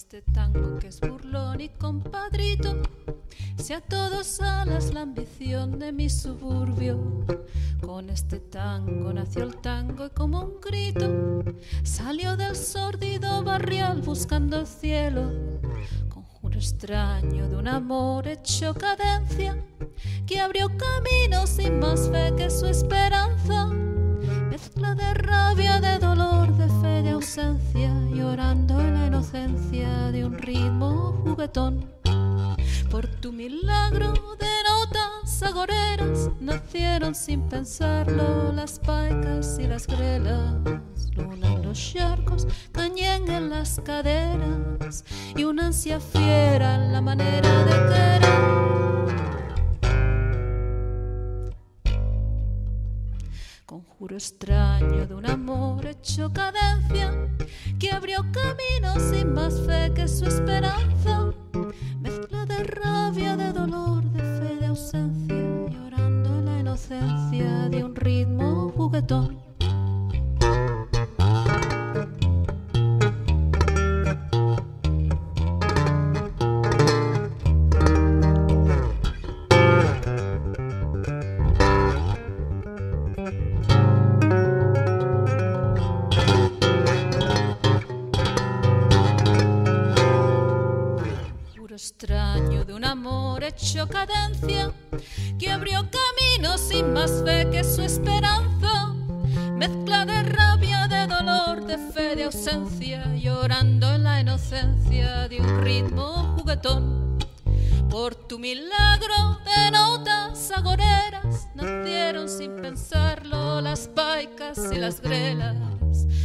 Este tango que es burlón y compadrito. Si a todos alas la ambición de mi suburbio, con este tango nació el tango y como un grito salió del sórdido barrial buscando el cielo. Conjuro extraño de un amor hecho cadencia que abrió camino sin más fe que su esperanza. Mezcla de rabia, de dolor, de fe, de ausencia, llorando en la inocencia de un ritmo juguetón. Por tu milagro de notas agoreras nacieron sin pensarlo las paicas y las grelas. Luna en los charcos, cañén en las caderas y una ansia fiera en la manera de querer. Conjuro extraño de un amor hecho cadencia que abrió camino sin más fe que su esperanza. Inocencia de un ritmo juguetón. Extraño de un amor hecho cadencia que abrió camino sin más fe que su esperanza. Mezcla de rabia, de dolor, de fe, de ausencia, llorando en la inocencia de un ritmo juguetón. Por tu milagro de notas agoreras nacieron sin pensarlo las paicas y las grelas.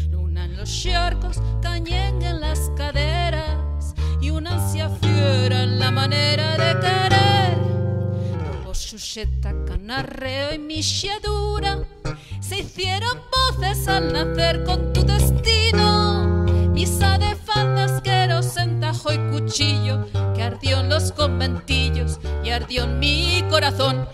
Luna en los charcos, cañén en las caderas y una ansia fiera en la manera de querer. Chucheta, canarreo y michedura se hicieron voces al nacer con tu destino. Misa de falda, asqueros en tajo y cuchillo que ardió en los conventillos y ardió en mi corazón.